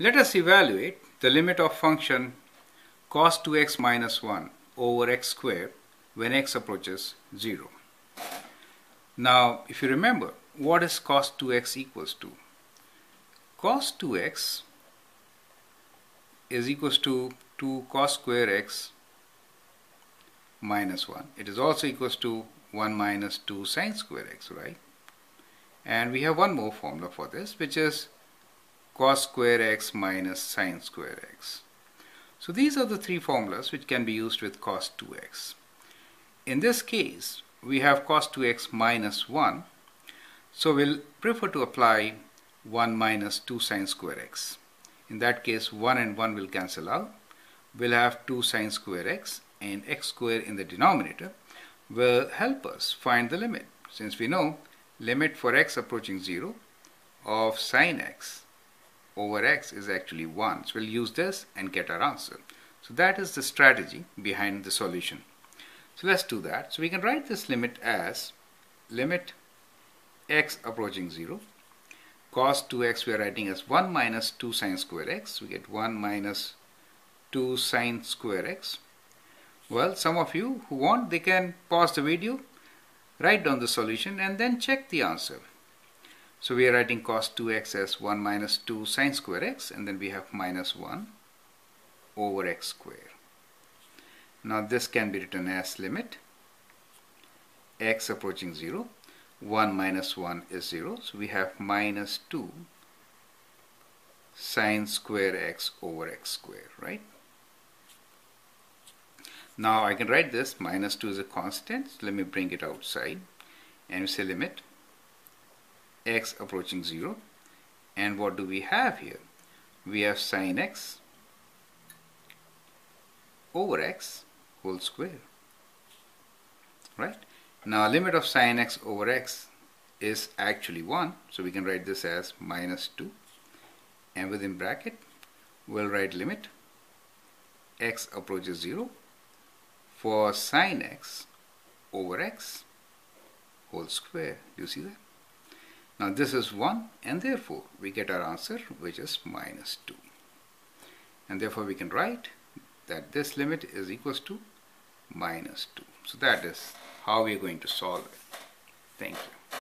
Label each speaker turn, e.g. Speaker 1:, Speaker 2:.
Speaker 1: Let us evaluate the limit of function cos 2x minus 1 over x squared when x approaches 0. Now, if you remember, what is cos 2x equals to? Cos 2x is equals to 2 cos square x minus 1. It is also equals to 1 minus 2 sine square x, right? And we have one more formula for this, which is cos square x minus sine square x. So these are the three formulas which can be used with cos 2x. In this case, we have cos 2x minus 1. So we'll prefer to apply 1 minus 2 sine square x. In that case, 1 and 1 will cancel out. We'll have 2 sine square x and x square in the denominator will help us find the limit. Since we know limit for x approaching 0 of sine x over x is actually 1. So we'll use this and get our answer. So that is the strategy behind the solution. So let's do that. So we can write this limit as limit x approaching 0 cos 2x we are writing as 1 minus 2 sine square x. We get 1 minus 2 sine square x. Well, some of you who want, they can pause the video, write down the solution and then check the answer. So we are writing cos 2x as 1 minus 2 sine square x and then we have minus 1 over x square. Now this can be written as limit x approaching 0 1 minus 1 is 0 so we have minus 2 sine square x over x square right? Now I can write this. Minus 2 is a constant. So let me bring it outside. And we say limit x approaching 0 and what do we have here? We have sine x over x whole square right? Now limit of sine x over x is actually 1 so we can write this as minus 2 and within bracket we'll write limit x approaches 0 for sine x over x whole square. You see that now this is 1 and therefore we get our answer which is minus 2. And therefore we can write that this limit is equals to minus 2. So that is how we are going to solve it. Thank you.